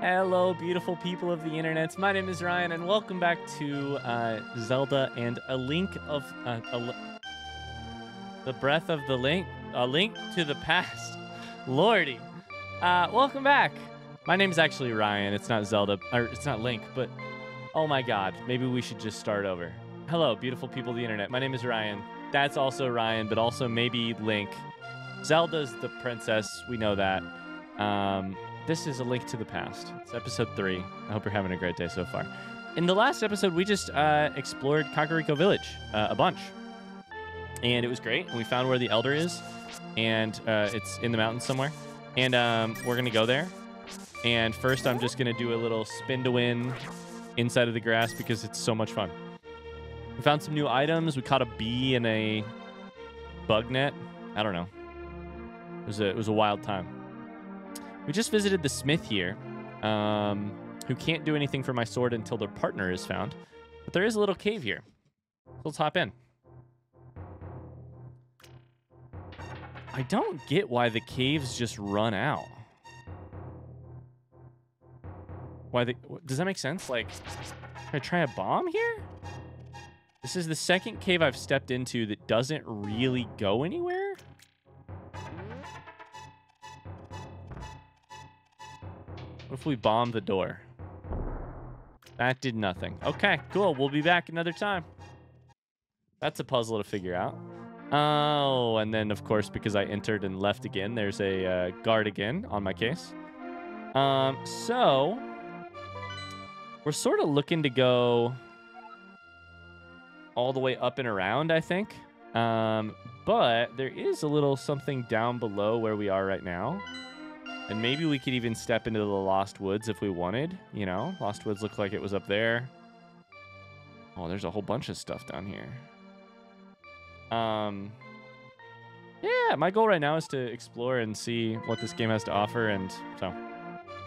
Hello, beautiful people of the internet. My name is Ryan, and welcome back to uh, Zelda and a link of uh, a the breath of the link, a link to the past. Lordy, uh, welcome back. My name is actually Ryan. It's not Zelda, or it's not Link, but oh my God, maybe we should just start over. Hello, beautiful people of the internet. My name is Ryan. That's also Ryan, but also maybe Link. Zelda's the princess. We know that. Um, this is a link to the past. It's episode three. I hope you're having a great day so far. In the last episode, we just uh, explored Kakariko Village uh, a bunch, and it was great. And we found where the Elder is, and uh, it's in the mountains somewhere. And um, we're gonna go there. And first, I'm just gonna do a little spin to win inside of the grass because it's so much fun. We found some new items. We caught a bee in a bug net. I don't know. It was a it was a wild time. We just visited the smith here, um, who can't do anything for my sword until their partner is found. But there is a little cave here. Let's hop in. I don't get why the caves just run out. Why the does that make sense? Like, I try a bomb here? This is the second cave I've stepped into that doesn't really go anywhere. What if we bomb the door? That did nothing. Okay, cool. We'll be back another time. That's a puzzle to figure out. Oh, and then of course, because I entered and left again, there's a uh, guard again on my case. Um, so we're sort of looking to go all the way up and around, I think. Um, but there is a little something down below where we are right now. And maybe we could even step into the Lost Woods if we wanted. You know, Lost Woods looked like it was up there. Oh, there's a whole bunch of stuff down here. Um, yeah, my goal right now is to explore and see what this game has to offer. And so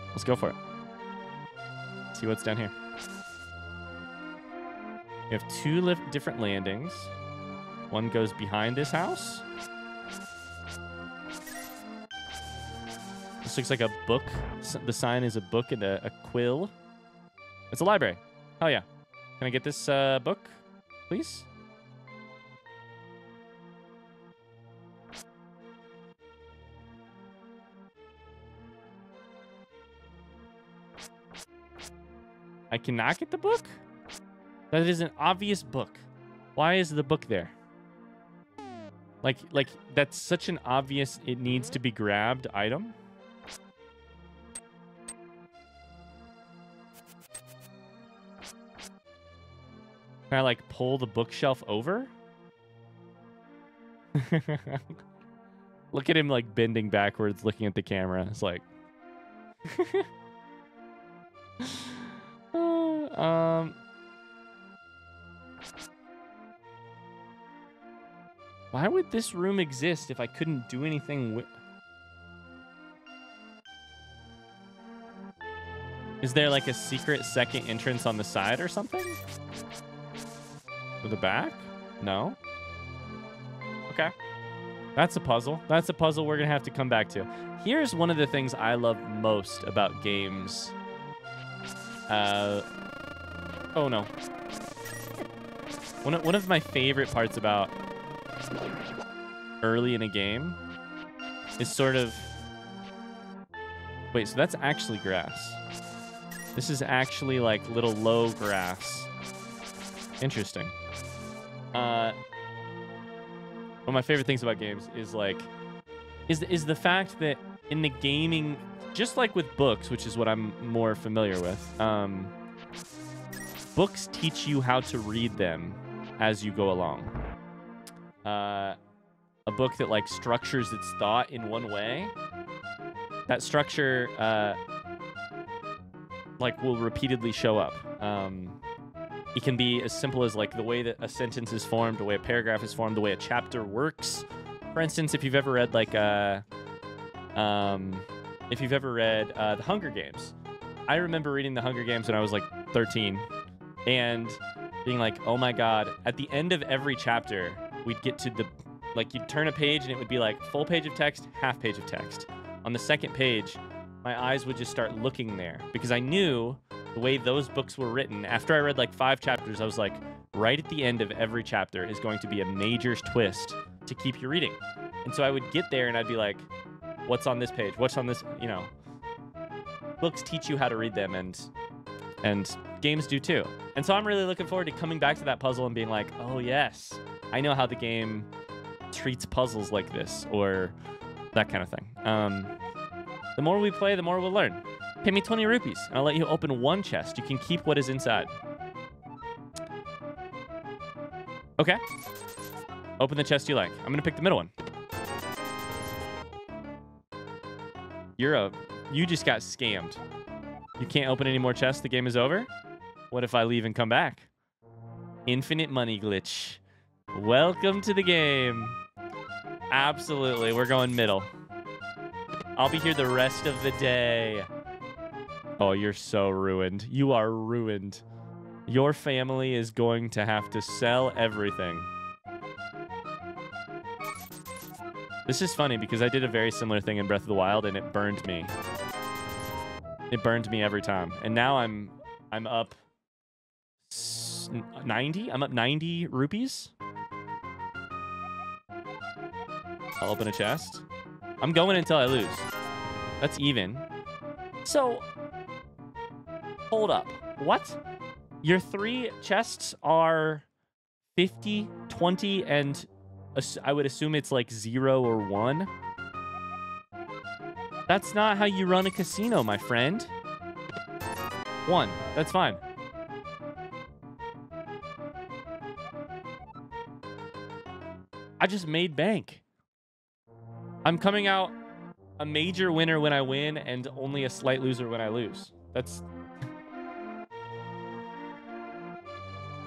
let's go for it. See what's down here. We have two different landings. One goes behind this house. This looks like a book. The sign is a book and a, a quill. It's a library. Oh yeah. Can I get this uh, book, please? I cannot get the book? That is an obvious book. Why is the book there? Like, like that's such an obvious it needs to be grabbed item. Can I like pull the bookshelf over? Look at him like bending backwards, looking at the camera. It's like, um, why would this room exist if I couldn't do anything with? Is there like a secret second entrance on the side or something? The back? No. Okay. That's a puzzle. That's a puzzle we're going to have to come back to. Here's one of the things I love most about games. Uh, oh, no. One of, one of my favorite parts about early in a game is sort of... Wait, so that's actually grass. This is actually like little low grass. Interesting. Uh, one of my favorite things about games is like is is the fact that in the gaming just like with books which is what i'm more familiar with um, books teach you how to read them as you go along. Uh, a book that like structures its thought in one way that structure uh, like will repeatedly show up. Um, it can be as simple as like the way that a sentence is formed, the way a paragraph is formed, the way a chapter works. For instance, if you've ever read like uh, um, if you've ever read uh, the Hunger Games, I remember reading the Hunger Games when I was like 13, and being like, oh my god! At the end of every chapter, we'd get to the like you'd turn a page and it would be like full page of text, half page of text. On the second page, my eyes would just start looking there because I knew the way those books were written. After I read like five chapters, I was like, right at the end of every chapter is going to be a major twist to keep you reading. And so I would get there and I'd be like, what's on this page? What's on this? You know, books teach you how to read them and and games do too. And so I'm really looking forward to coming back to that puzzle and being like, oh yes, I know how the game treats puzzles like this or that kind of thing. Um, the more we play, the more we'll learn. Pay me 20 rupees, and I'll let you open one chest. You can keep what is inside. Okay. Open the chest you like. I'm going to pick the middle one. You're a... You just got scammed. You can't open any more chests. The game is over? What if I leave and come back? Infinite money glitch. Welcome to the game. Absolutely. We're going middle. I'll be here the rest of the day. Oh, you're so ruined. You are ruined. Your family is going to have to sell everything. This is funny because I did a very similar thing in Breath of the Wild and it burned me. It burned me every time. And now I'm I'm up 90? I'm up 90 rupees. I'll open a chest. I'm going until I lose. That's even. So, hold up. What? Your three chests are 50, 20, and I would assume it's like zero or one. That's not how you run a casino, my friend. One. That's fine. I just made bank. I'm coming out a major winner when I win and only a slight loser when I lose. That's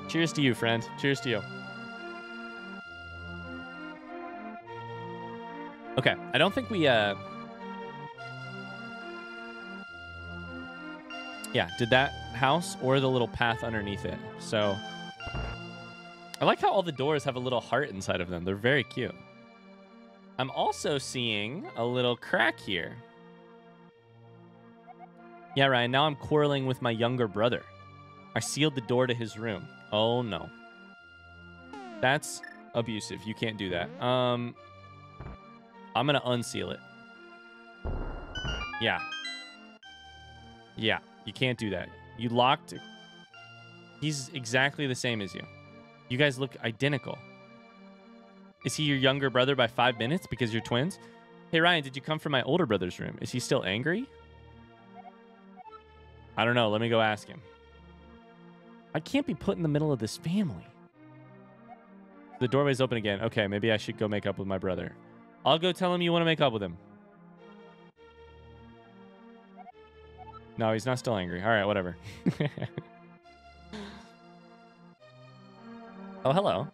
Cheers to you, friend. Cheers to you. Okay, I don't think we, uh... Yeah, did that house or the little path underneath it. So, I like how all the doors have a little heart inside of them. They're very cute. I'm also seeing a little crack here. Yeah, Ryan, now I'm quarreling with my younger brother. I sealed the door to his room. Oh, no. That's abusive. You can't do that. Um, I'm going to unseal it. Yeah. Yeah, you can't do that. You locked... He's exactly the same as you. You guys look identical. Is he your younger brother by five minutes because you're twins? Hey, Ryan, did you come from my older brother's room? Is he still angry? I don't know. Let me go ask him. I can't be put in the middle of this family. The doorway's open again. Okay, maybe I should go make up with my brother. I'll go tell him you want to make up with him. No, he's not still angry. All right, whatever. oh, hello.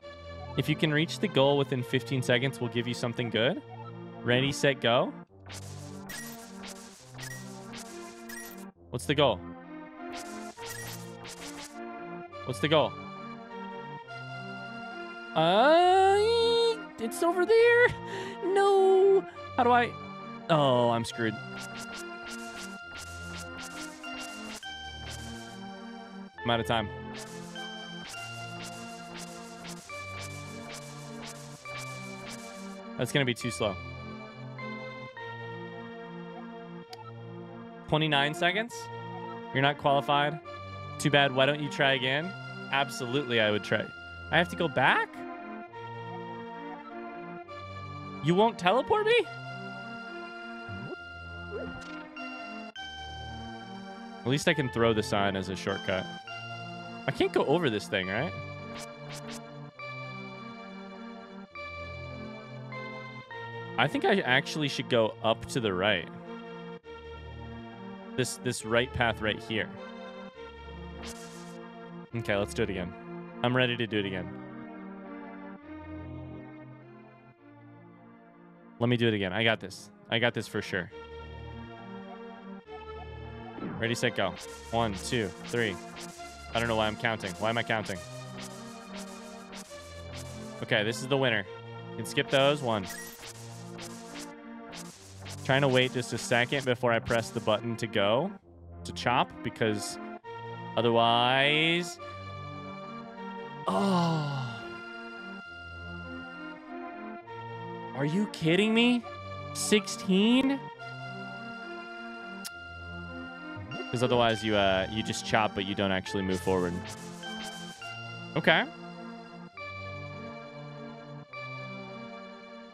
If you can reach the goal within 15 seconds, we'll give you something good. Ready, set, go. What's the goal? What's the goal? Uh, it's over there. No. How do I? Oh, I'm screwed. I'm out of time. That's going to be too slow. 29 seconds? You're not qualified? Too bad. Why don't you try again? Absolutely, I would try. I have to go back? You won't teleport me? At least I can throw the sign as a shortcut. I can't go over this thing, right? I think I actually should go up to the right. This this right path right here. Okay, let's do it again. I'm ready to do it again. Let me do it again. I got this. I got this for sure. Ready, set, go. One, two, three. I don't know why I'm counting. Why am I counting? Okay, this is the winner. You can skip those. One. Trying to wait just a second before I press the button to go to chop because otherwise. Oh. Are you kidding me? 16? Because otherwise you uh you just chop but you don't actually move forward. Okay.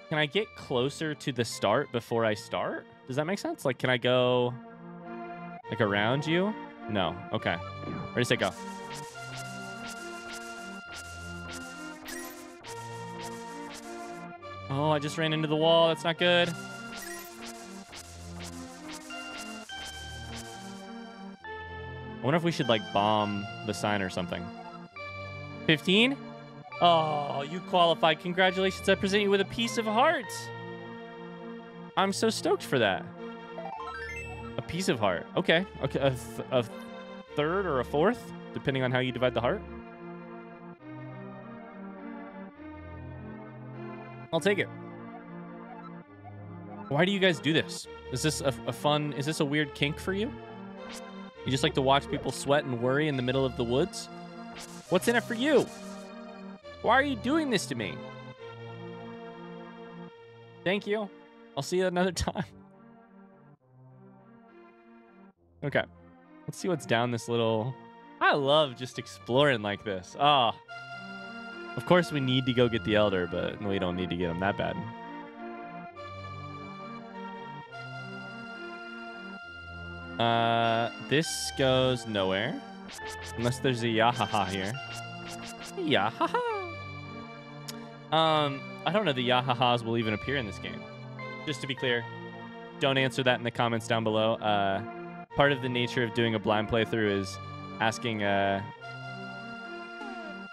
Can I get closer to the start before I start? Does that make sense? Like, can I go like around you? No. Okay. Ready, set, go. Oh, I just ran into the wall. That's not good. I wonder if we should like bomb the sign or something. 15? Oh, you qualified. Congratulations. I present you with a piece of heart. I'm so stoked for that. Piece of heart. Okay. Okay. A, th a third or a fourth, depending on how you divide the heart. I'll take it. Why do you guys do this? Is this a, a fun, is this a weird kink for you? You just like to watch people sweat and worry in the middle of the woods? What's in it for you? Why are you doing this to me? Thank you. I'll see you another time. Okay. Let's see what's down this little... I love just exploring like this. Ah. Oh. Of course we need to go get the Elder, but we don't need to get him that bad. Uh, this goes nowhere. Unless there's a Yahaha here. Yahaha! Um, I don't know the Yahahas will even appear in this game. Just to be clear, don't answer that in the comments down below. Uh, part of the nature of doing a blind playthrough is asking, uh,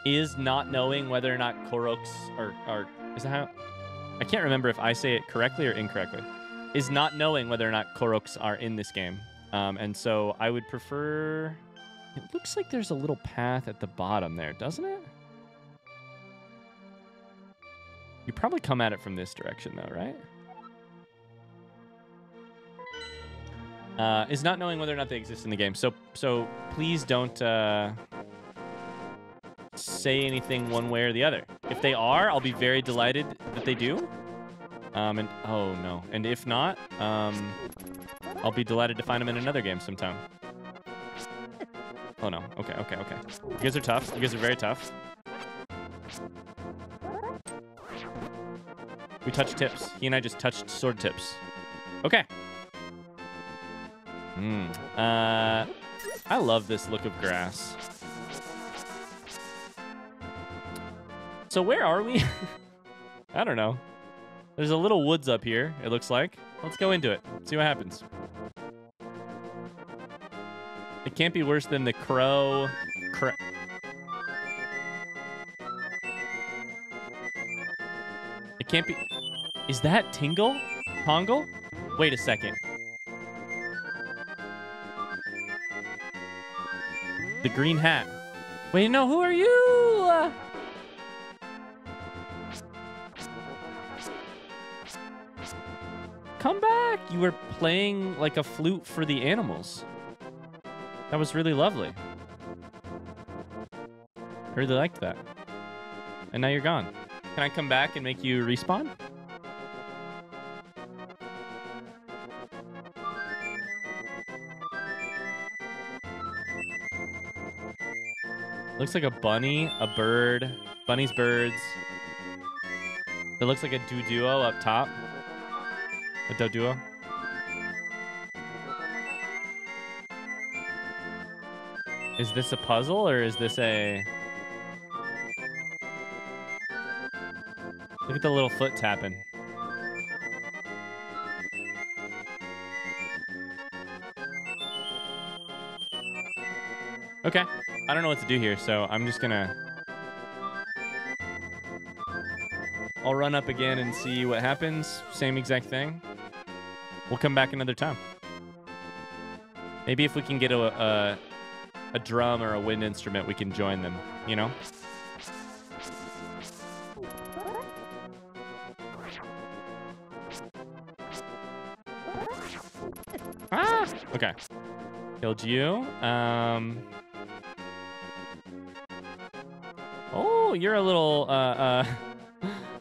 is not knowing whether or not Koroks or, or is that how? I can't remember if I say it correctly or incorrectly. Is not knowing whether or not Koroks are in this game. Um, and so I would prefer... It looks like there's a little path at the bottom there, doesn't it? You probably come at it from this direction, though, right? Uh, is not knowing whether or not they exist in the game. So, so please don't uh, say anything one way or the other. If they are, I'll be very delighted that they do. Um, and oh no, and if not, um, I'll be delighted to find them in another game sometime. Oh no. Okay, okay, okay. You guys are tough. You guys are very tough. We touched tips. He and I just touched sword tips. Okay. Hmm. Uh, I love this look of grass. So where are we? I don't know. There's a little woods up here, it looks like. Let's go into it. See what happens. It can't be worse than the crow... Cro it can't be... Is that Tingle? Tongle? Wait a second. The green hat. Wait, no, who are you? Come back. You were playing like a flute for the animals. That was really lovely. I really liked that. And now you're gone. Can I come back and make you respawn? Looks like a bunny, a bird, bunny's birds. It looks like a Doduo up top. A Doduo. Is this a puzzle or is this a... Look at the little foot tapping. Okay. I don't know what to do here, so I'm just gonna... I'll run up again and see what happens. Same exact thing. We'll come back another time. Maybe if we can get a, a, a drum or a wind instrument, we can join them, you know? Ah! Okay. Killed you. Um. You're a little. Uh. uh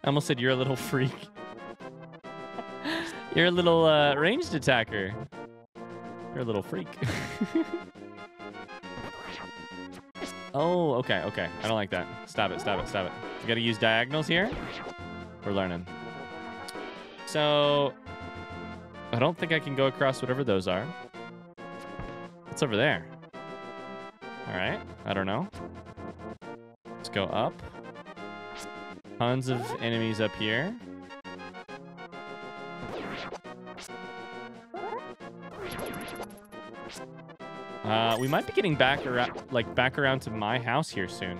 I almost said you're a little freak. you're a little uh, ranged attacker. You're a little freak. oh, okay, okay. I don't like that. Stop it, stop it, stop it. You gotta use diagonals here. We're learning. So, I don't think I can go across whatever those are. What's over there? All right, I don't know. Go up. Tons of enemies up here. Uh, we might be getting back around, like back around to my house here soon.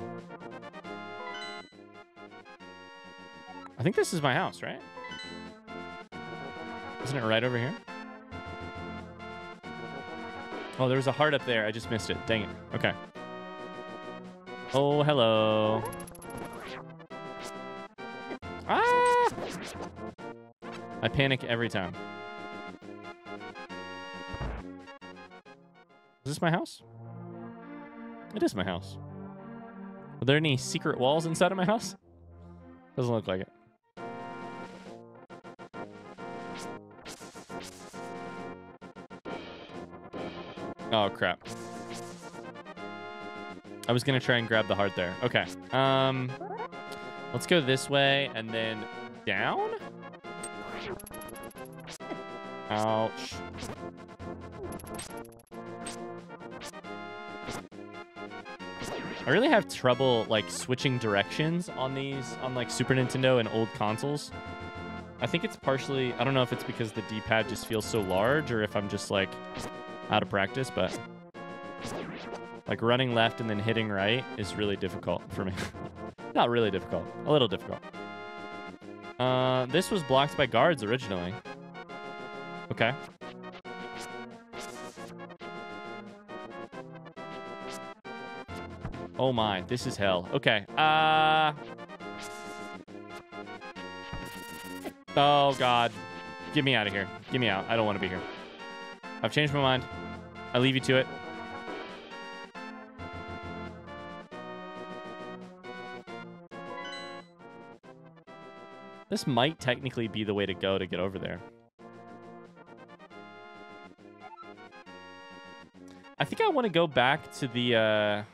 I think this is my house, right? Isn't it right over here? Oh, there was a heart up there. I just missed it. Dang it. Okay. Oh, hello. Ah! I panic every time. Is this my house? It is my house. Are there any secret walls inside of my house? Doesn't look like it. Oh, crap. I was going to try and grab the heart there. Okay. Um, let's go this way and then down? Ouch. I really have trouble like switching directions on these on like Super Nintendo and old consoles. I think it's partially I don't know if it's because the D-pad just feels so large or if I'm just like out of practice, but like running left and then hitting right is really difficult for me. Not really difficult, a little difficult. Uh, this was blocked by guards originally. Okay. Oh my, this is hell. Okay. Uh. Oh god. Get me out of here. Get me out. I don't want to be here. I've changed my mind. I leave you to it. This might technically be the way to go to get over there. I think I want to go back to the, uh...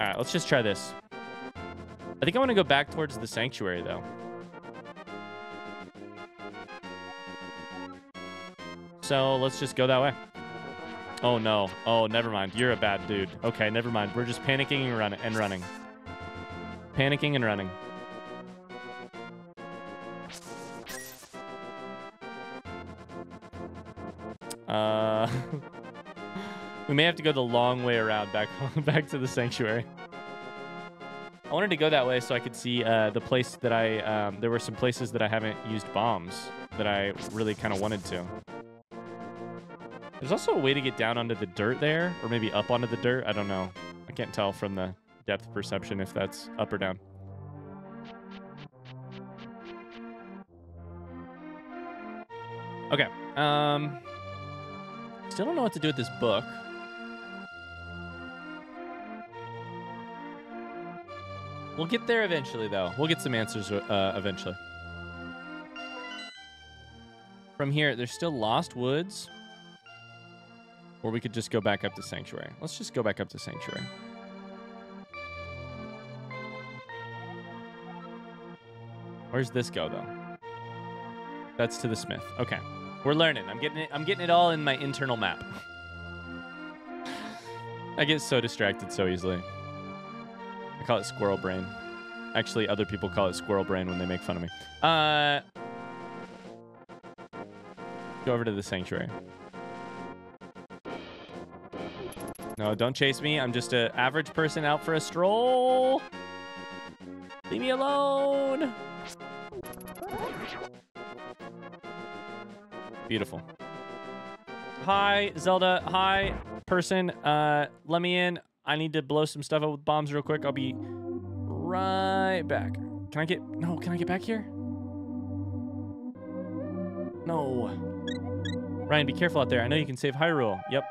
Alright, let's just try this. I think I want to go back towards the sanctuary, though. So let's just go that way. Oh, no. Oh, never mind. You're a bad dude. Okay, never mind. We're just panicking and, run and running. Panicking and running. Uh, we may have to go the long way around back back to the sanctuary. I wanted to go that way so I could see uh, the place that I. Um, there were some places that I haven't used bombs that I really kind of wanted to. There's also a way to get down onto the dirt there, or maybe up onto the dirt. I don't know. I can't tell from the depth perception if that's up or down. Okay. Um. Still don't know what to do with this book. We'll get there eventually, though. We'll get some answers uh, eventually. From here, there's still Lost Woods. Or we could just go back up to Sanctuary. Let's just go back up to Sanctuary. Where's this go, though? That's to the smith. Okay. We're learning. I'm getting it. I'm getting it all in my internal map. I get so distracted so easily. I call it squirrel brain. Actually, other people call it squirrel brain when they make fun of me. Uh, go over to the sanctuary. No, don't chase me. I'm just an average person out for a stroll. Leave me alone. Beautiful. Hi, Zelda. Hi, person. Uh, let me in. I need to blow some stuff up with bombs real quick. I'll be right back. Can I get... No, can I get back here? No. Ryan, be careful out there. I know you can save Hyrule. Yep.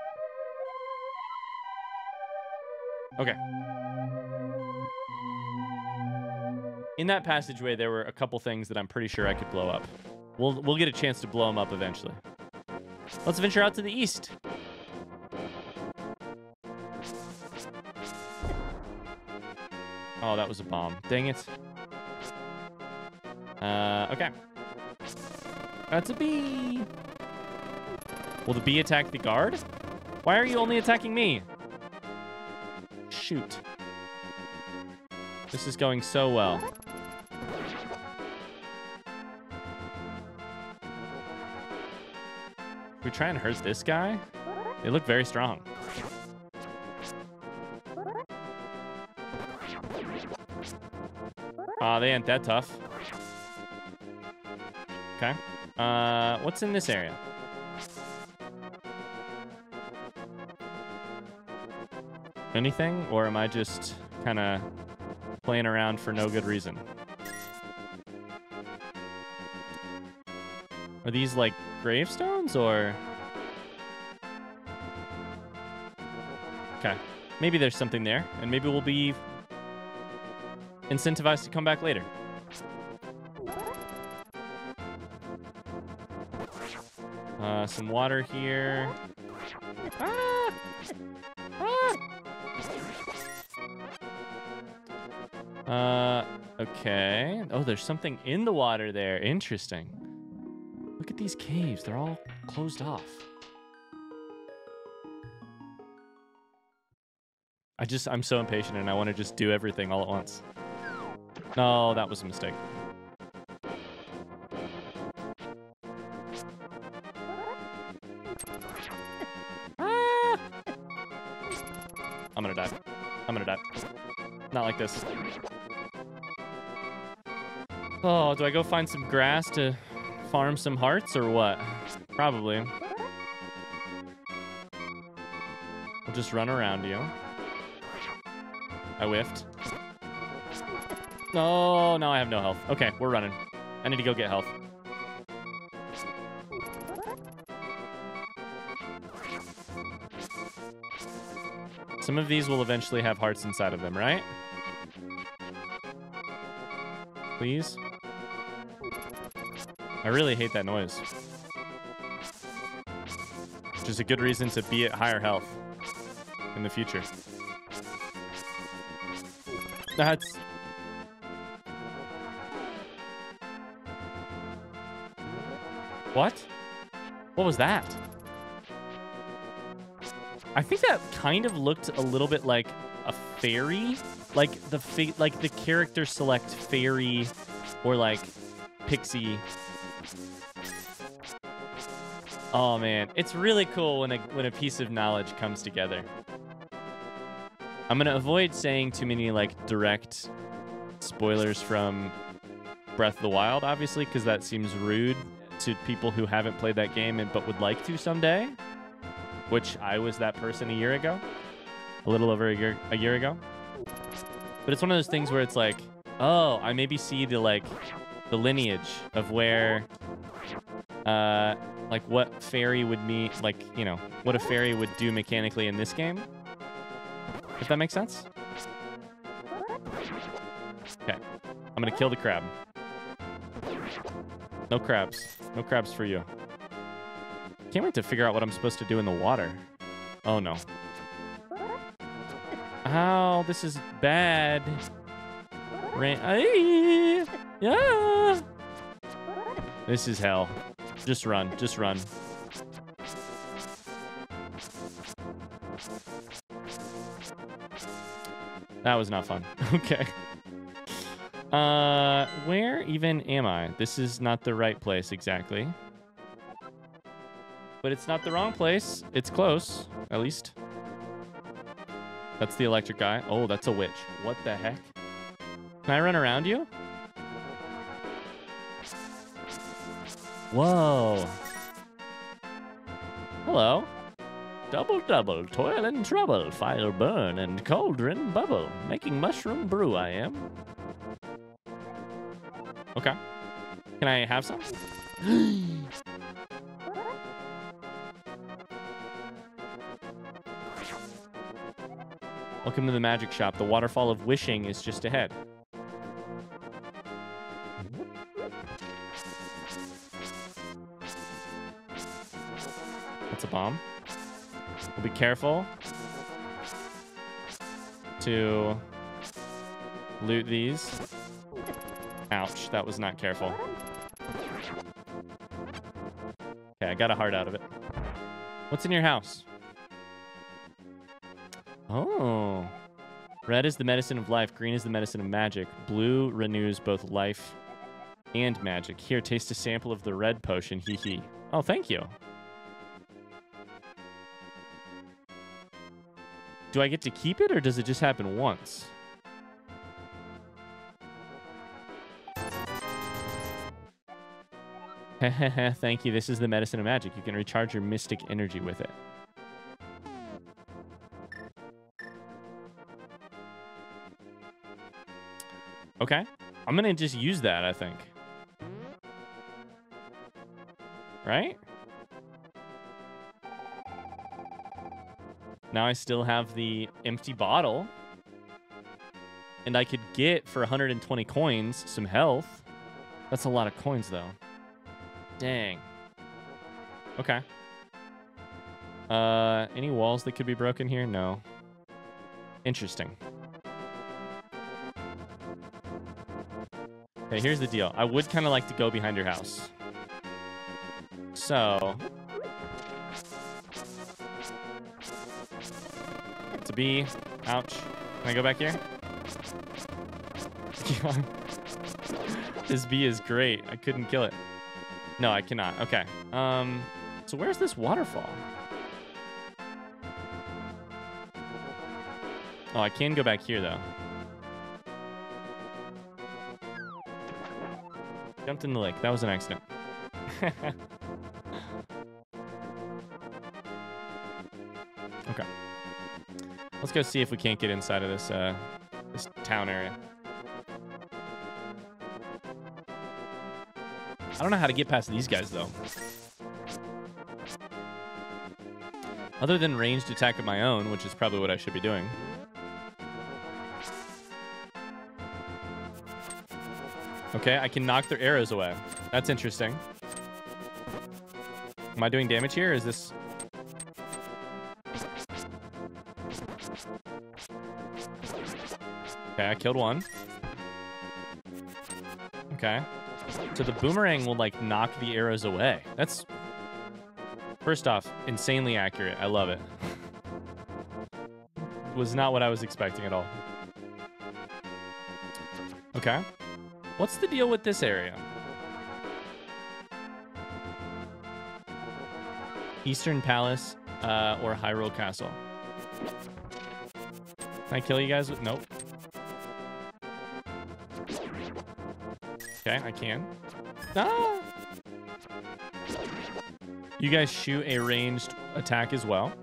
Okay. In that passageway, there were a couple things that I'm pretty sure I could blow up. We'll, we'll get a chance to blow them up eventually. Let's venture out to the east. Oh, that was a bomb. Dang it. Uh, okay. That's a bee. Will the bee attack the guard? Why are you only attacking me? Shoot. This is going so well. Try and hurt this guy? They look very strong. Aw, oh, they ain't that tough. Okay. Uh, what's in this area? Anything? Or am I just kind of playing around for no good reason? Are these like gravestones or? Okay. Maybe there's something there, and maybe we'll be incentivized to come back later. Uh, some water here. Ah! Ah! Uh, okay. Oh, there's something in the water there. Interesting. At these caves. They're all closed off. I just, I'm so impatient and I want to just do everything all at once. No, that was a mistake. I'm gonna die. I'm gonna die. Not like this. Oh, do I go find some grass to farm some hearts or what? Probably. We'll just run around you. I whiffed. Oh, now I have no health. Okay, we're running. I need to go get health. Some of these will eventually have hearts inside of them, right? Please? I really hate that noise. Which is a good reason to be at higher health in the future. That's What? What was that? I think that kind of looked a little bit like a fairy, like the like the character select fairy or like pixie. Oh man, it's really cool when a when a piece of knowledge comes together. I'm gonna avoid saying too many like direct spoilers from Breath of the Wild, obviously, because that seems rude to people who haven't played that game and but would like to someday, which I was that person a year ago, a little over a year a year ago. But it's one of those things where it's like, oh, I maybe see the like the lineage of where uh like what fairy would meet like, you know, what a fairy would do mechanically in this game. If that makes sense. Okay. I'm gonna kill the crab. No crabs. No crabs for you. Can't wait to figure out what I'm supposed to do in the water. Oh, no. Ow, this is bad. Rain. Yeah. This is hell. Just run. Just run. That was not fun. okay. Uh, where even am I? This is not the right place exactly. But it's not the wrong place. It's close, at least. That's the electric guy. Oh, that's a witch. What the heck? Can I run around you? Whoa. Hello. Double double, toil and trouble, fire burn and cauldron bubble, making mushroom brew I am. Okay. Can I have some? Welcome to the magic shop. The waterfall of wishing is just ahead. Be careful to loot these. Ouch, that was not careful. Okay, I got a heart out of it. What's in your house? Oh. Red is the medicine of life. Green is the medicine of magic. Blue renews both life and magic. Here, taste a sample of the red potion. Hee hee. Oh, thank you. Do I get to keep it or does it just happen once? Thank you. This is the medicine of magic. You can recharge your mystic energy with it. Okay. I'm going to just use that, I think. Right? Now I still have the empty bottle. And I could get, for 120 coins, some health. That's a lot of coins, though. Dang. Okay. Uh, any walls that could be broken here? No. Interesting. Okay, here's the deal. I would kind of like to go behind your house. So... Bee. Ouch. Can I go back here? this bee is great. I couldn't kill it. No, I cannot. Okay. Um, so where's this waterfall? Oh, I can go back here, though. Jumped in the lake. That was an accident. go see if we can't get inside of this, uh, this town area. I don't know how to get past these guys, though. Other than ranged attack of my own, which is probably what I should be doing. Okay, I can knock their arrows away. That's interesting. Am I doing damage here? Is this... Okay, I killed one. Okay. So the boomerang will, like, knock the arrows away. That's, first off, insanely accurate. I love it. Was not what I was expecting at all. Okay. What's the deal with this area? Eastern Palace uh, or Hyrule Castle? Can I kill you guys with... Nope. Okay, I can. Ah! You guys shoot a ranged attack as well.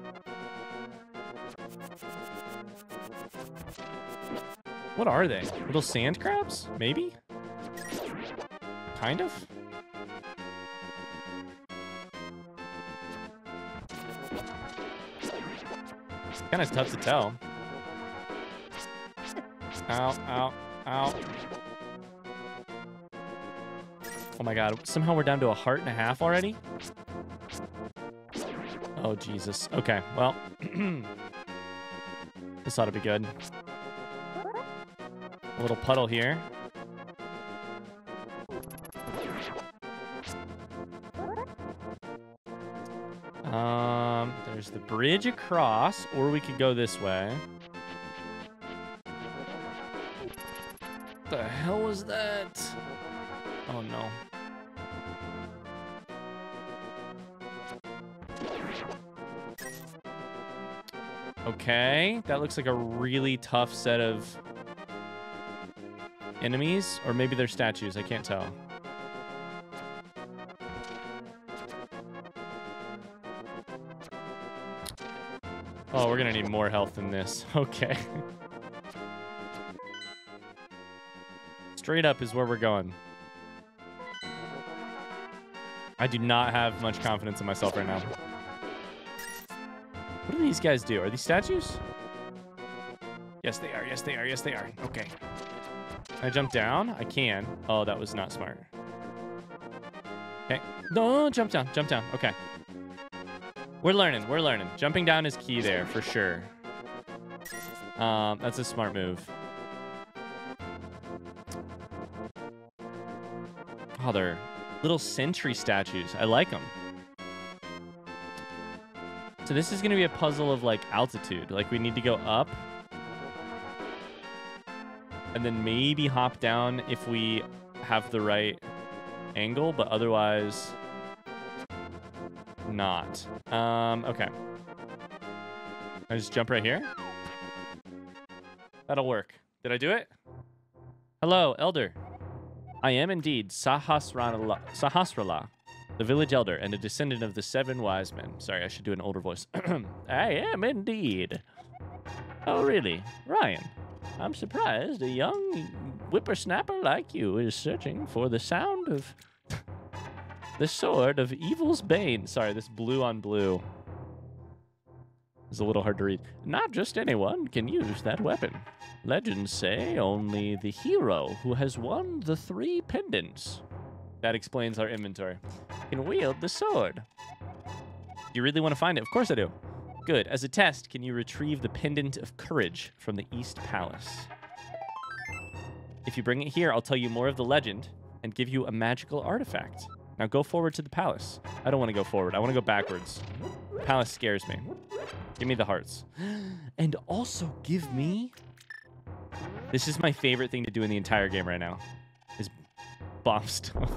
What are they? Little sand crabs? Maybe? Kind of? It's Kind of tough to tell. Ow, ow, ow. Oh my god, somehow we're down to a heart and a half already? Oh, Jesus. Okay, well. this ought to be good. A little puddle here. Um, there's the bridge across, or we could go this way. What the hell was that? Oh no. Okay, that looks like a really tough set of enemies, or maybe they're statues, I can't tell. Oh, we're gonna need more health than this. Okay. Straight up is where we're going. I do not have much confidence in myself right now. These guys do? Are these statues? Yes, they are. Yes, they are. Yes, they are. Okay. Can I jump down? I can. Oh, that was not smart. Okay. No, jump down. Jump down. Okay. We're learning. We're learning. Jumping down is key there for sure. Um, that's a smart move. Oh, they're little sentry statues. I like them. So this is going to be a puzzle of like altitude. Like we need to go up and then maybe hop down if we have the right angle, but otherwise not. Um, okay. I just jump right here. That'll work. Did I do it? Hello, Elder. I am indeed Sahasrahla, Sahasrahla, the village elder and a descendant of the seven wise men. Sorry, I should do an older voice. I am indeed. Oh, really? Ryan, I'm surprised a young whippersnapper like you is searching for the sound of the sword of evil's bane. Sorry, this blue on blue is a little hard to read. Not just anyone can use that weapon. Legends say only the hero who has won the three pendants. That explains our inventory. Can wield the sword. You really want to find it? Of course I do. Good. As a test, can you retrieve the Pendant of Courage from the East Palace? If you bring it here, I'll tell you more of the legend and give you a magical artifact. Now go forward to the palace. I don't want to go forward. I want to go backwards. Palace scares me. Give me the hearts. And also give me... This is my favorite thing to do in the entire game right now. Bomb stuff.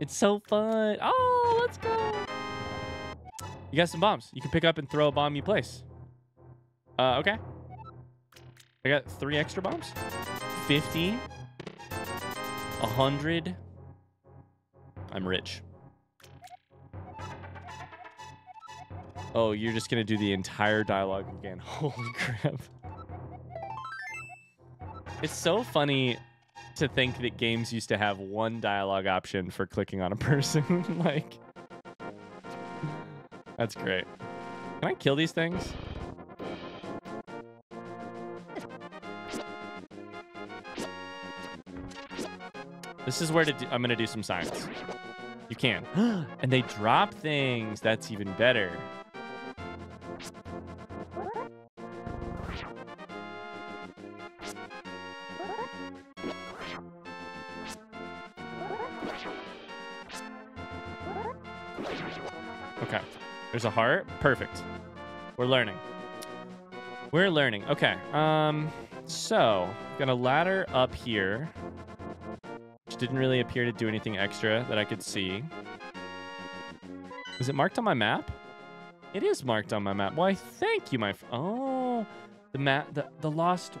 It's so fun. Oh, let's go. You got some bombs. You can pick up and throw a bomb you place. Uh, okay. I got three extra bombs. 50. 100. I'm rich. Oh, you're just going to do the entire dialogue again. Holy crap. It's so funny to think that games used to have one dialogue option for clicking on a person. like, that's great. Can I kill these things? This is where to do, I'm going to do some science. You can. and they drop things. That's even better. A heart. Perfect. We're learning. We're learning. Okay. Um, so, gonna ladder up here. Which didn't really appear to do anything extra that I could see. Is it marked on my map? It is marked on my map. Why, thank you, my... Oh, the map... The, the lost...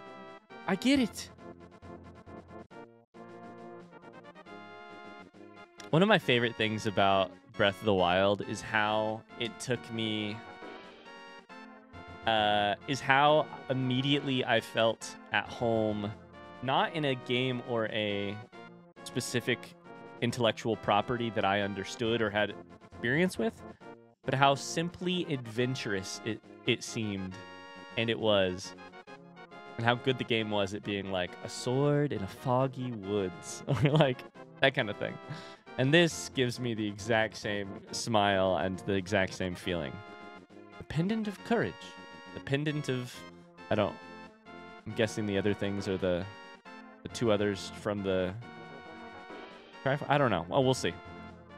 I get it. One of my favorite things about Breath of the Wild is how it took me... Uh, is how immediately I felt at home, not in a game or a specific intellectual property that I understood or had experience with, but how simply adventurous it, it seemed and it was. And how good the game was at being like a sword in a foggy woods or like that kind of thing. And this gives me the exact same smile and the exact same feeling. The pendant of courage. The pendant of I don't I'm guessing the other things are the the two others from the I don't know. Well, we'll see.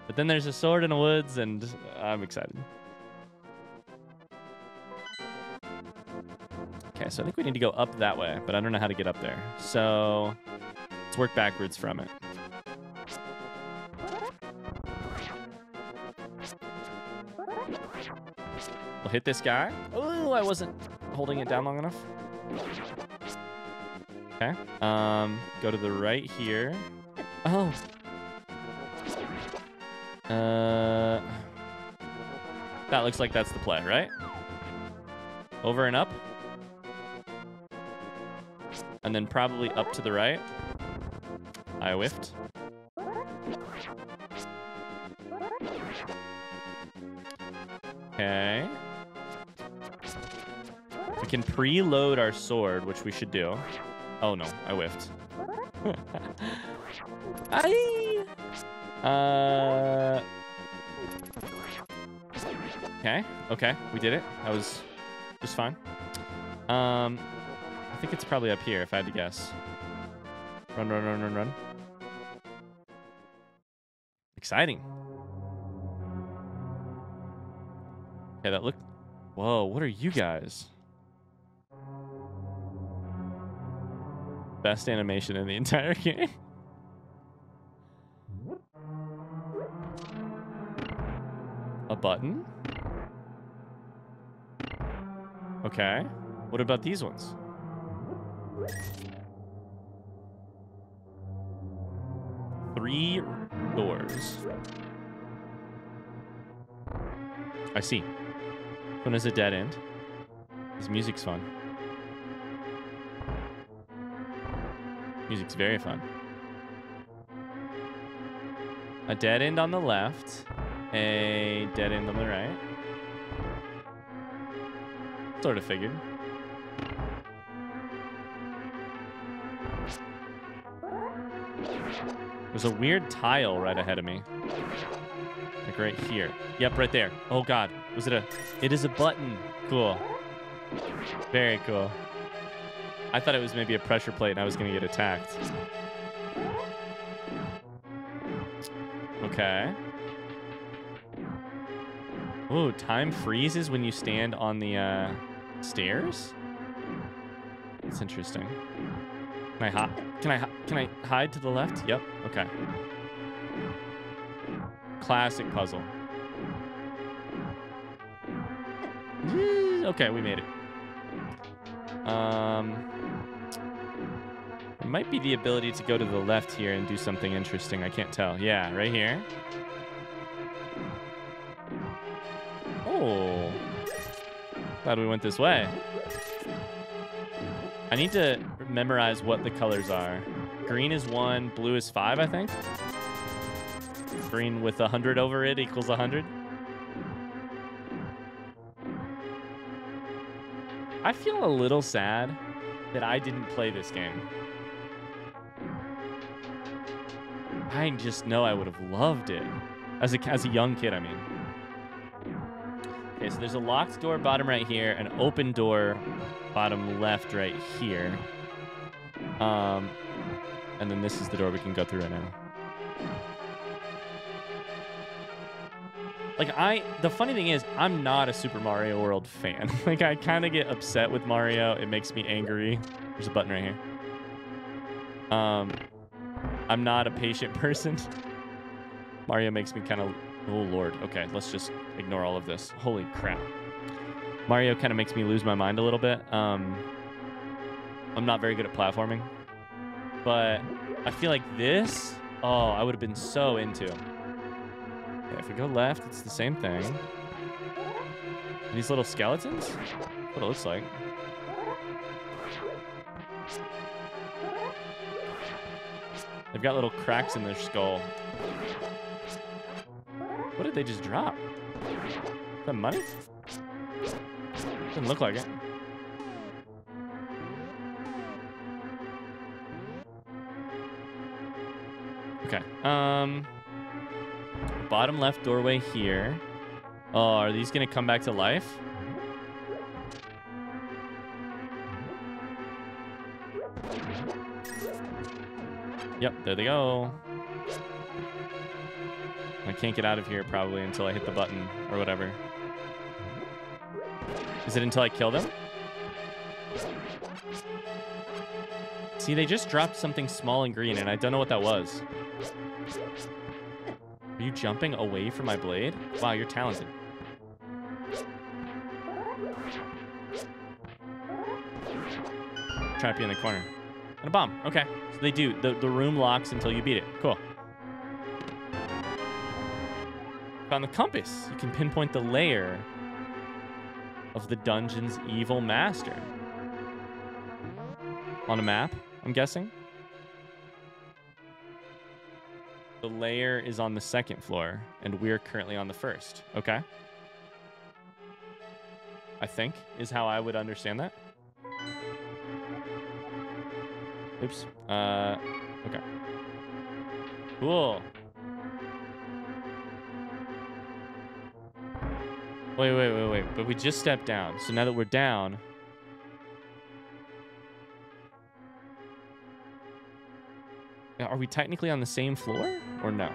But then there's a sword in the woods, and I'm excited. Okay, so I think we need to go up that way, but I don't know how to get up there. So let's work backwards from it. Hit this guy. Oh, I wasn't holding it down long enough. Okay. Um, go to the right here. Oh, uh, that looks like that's the play, right? Over and up. And then probably up to the right. I whiffed. Okay. We can preload our sword, which we should do. Oh no, I whiffed. I. Uh. Okay. Okay. We did it. That was just fine. Um, I think it's probably up here if I had to guess. Run, run, run, run, run. Exciting. Okay, that looked. Whoa, what are you guys? Best animation in the entire game. A button? Okay. What about these ones? Three doors. I see. One is a dead end. This music's fun. Music's very fun. A dead end on the left, a dead end on the right. Sort of figured. There's a weird tile right ahead of me. Like right here. Yep, right there. Oh god. Was it a it is a button. Cool. Very cool. I thought it was maybe a pressure plate and I was gonna get attacked. Okay. Ooh, time freezes when you stand on the uh, stairs? That's interesting. Can I hide? Can I can I hide to the left? Yep. Okay. Classic puzzle. Mm, Okay, we made it. Um, might be the ability to go to the left here and do something interesting. I can't tell. Yeah, right here. Oh. Glad we went this way. I need to memorize what the colors are. Green is one, blue is five, I think. Green with a hundred over it equals a hundred. I feel a little sad that I didn't play this game. I just know I would have loved it as a as a young kid. I mean. Okay, so there's a locked door bottom right here, an open door bottom left right here. Um, and then this is the door we can go through right now. Like I, the funny thing is, I'm not a Super Mario World fan. like I kind of get upset with Mario. It makes me angry. There's a button right here. Um, I'm not a patient person. Mario makes me kind of, oh lord. Okay, let's just ignore all of this. Holy crap. Mario kind of makes me lose my mind a little bit. Um, I'm not very good at platforming, but I feel like this, oh, I would have been so into. Okay, if we go left, it's the same thing. These little skeletons? What it looks like. They've got little cracks in their skull. What did they just drop? Is that money? Doesn't look like it. Okay. Um bottom left doorway here. Oh, are these gonna come back to life? Yep, there they go. I can't get out of here probably until I hit the button or whatever. Is it until I kill them? See, they just dropped something small and green, and I don't know what that was. Are you jumping away from my blade? Wow, you're talented. Trap you in the corner. And a bomb. Okay. So they do. The, the room locks until you beat it. Cool. Found the compass. You can pinpoint the lair of the dungeon's evil master. On a map, I'm guessing. The layer is on the second floor, and we're currently on the first. Okay. I think, is how I would understand that. Oops. Uh, okay. Cool. Wait, wait, wait, wait. But we just stepped down. So now that we're down... Are we technically on the same floor? Or no?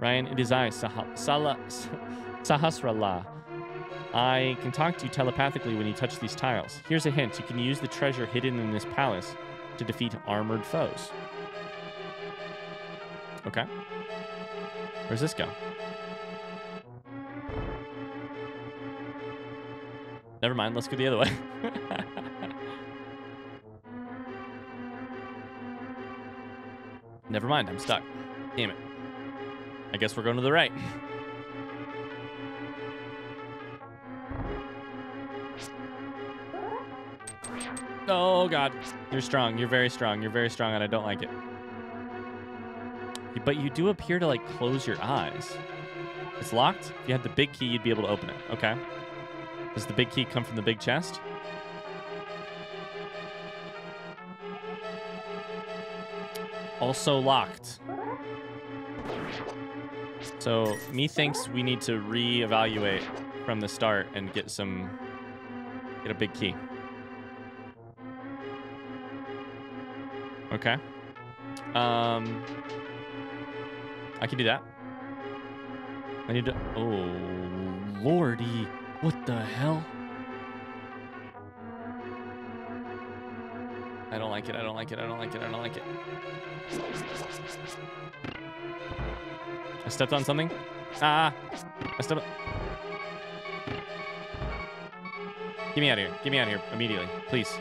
Ryan, it is I, Sah- Sala- Sahasrahla. I can talk to you telepathically when you touch these tiles. Here's a hint. You can use the treasure hidden in this palace to defeat armored foes. Okay. Where's this go? Never mind. Let's go the other way. Never mind. I'm stuck. Damn it. I guess we're going to the right. Oh, God. You're strong. You're very strong. You're very strong, and I don't like it. But you do appear to, like, close your eyes. It's locked? If you had the big key, you'd be able to open it. Okay. Does the big key come from the big chest? Also locked. So, methinks we need to reevaluate from the start and get some... Get a big key. Okay. Um, I can do that. I need to. Oh, lordy! What the hell? I don't like it. I don't like it. I don't like it. I don't like it. I stepped on something. Ah! I stepped. Get me out of here. Get me out of here immediately, please.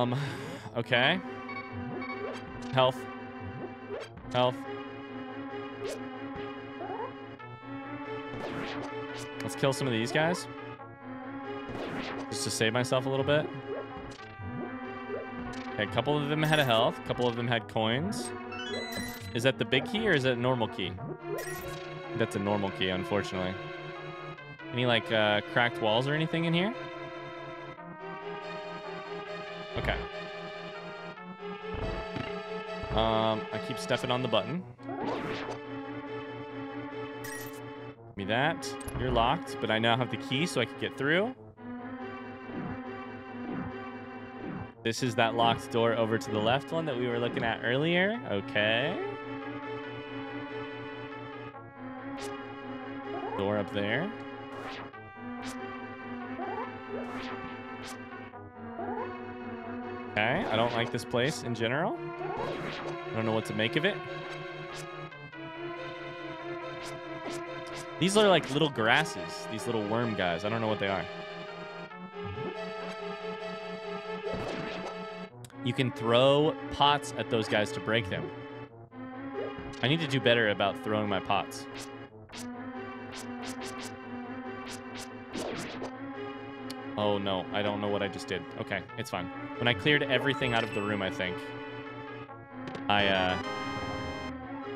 Um, okay. Health. Health. Let's kill some of these guys. Just to save myself a little bit. Okay, a couple of them had a health. A couple of them had coins. Is that the big key or is that a normal key? That's a normal key, unfortunately. Any, like, uh, cracked walls or anything in here? Okay. Um, I keep stepping on the button. Give me that. You're locked, but I now have the key so I can get through. This is that locked door over to the left one that we were looking at earlier. Okay. Door up there. I don't like this place in general. I don't know what to make of it. These are like little grasses, these little worm guys. I don't know what they are. You can throw pots at those guys to break them. I need to do better about throwing my pots. Oh no, I don't know what I just did. Okay, it's fine. When I cleared everything out of the room, I think. I, uh...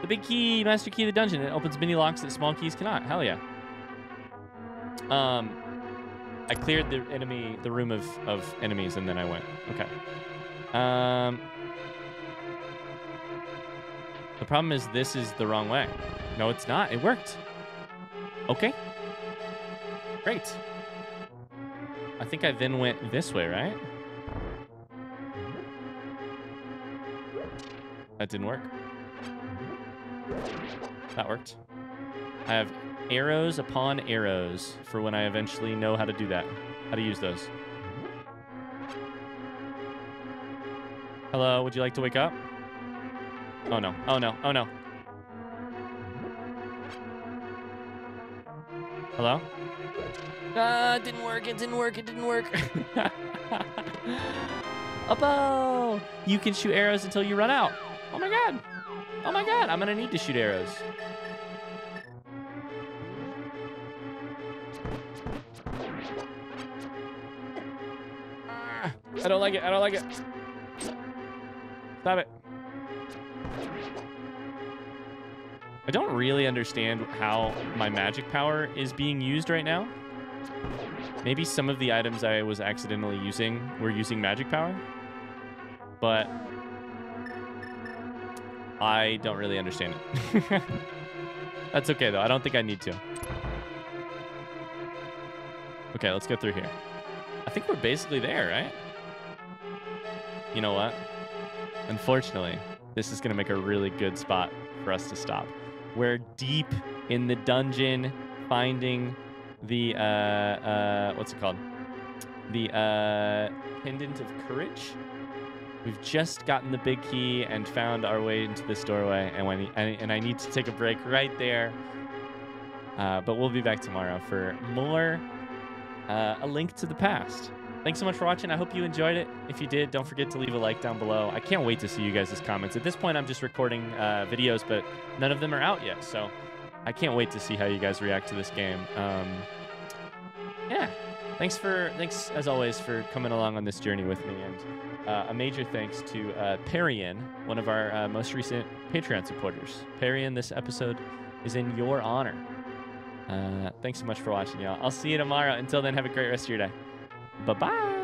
The big key, master key of the dungeon. It opens mini locks that small keys cannot. Hell yeah. Um, I cleared the enemy, the room of, of enemies, and then I went. Okay. Um, the problem is this is the wrong way. No, it's not. It worked. Okay. Great. I think I then went this way, right? That didn't work. That worked. I have arrows upon arrows for when I eventually know how to do that. How to use those. Hello, would you like to wake up? Oh no, oh no, oh no. Hello? Ah, it didn't work, it didn't work, it didn't work. Oppo! You can shoot arrows until you run out. Oh my god. Oh my god, I'm gonna need to shoot arrows. Ah, I don't like it, I don't like it. Stop it. I don't really understand how my magic power is being used right now. Maybe some of the items I was accidentally using were using magic power. But I don't really understand it. That's okay, though. I don't think I need to. Okay, let's go through here. I think we're basically there, right? You know what? Unfortunately, this is going to make a really good spot for us to stop. We're deep in the dungeon finding the, uh, uh, what's it called? The uh, Pendant of Courage. We've just gotten the big key and found our way into this doorway, and, when, and I need to take a break right there. Uh, but we'll be back tomorrow for more uh, A Link to the Past. Thanks so much for watching. I hope you enjoyed it. If you did, don't forget to leave a like down below. I can't wait to see you guys' comments. At this point, I'm just recording uh, videos, but none of them are out yet, so I can't wait to see how you guys react to this game. Um, yeah, thanks for thanks as always for coming along on this journey with me, and uh, a major thanks to uh, Parian, one of our uh, most recent Patreon supporters. Parian, this episode is in your honor. Uh, thanks so much for watching, y'all. I'll see you tomorrow. Until then, have a great rest of your day. Bye bye.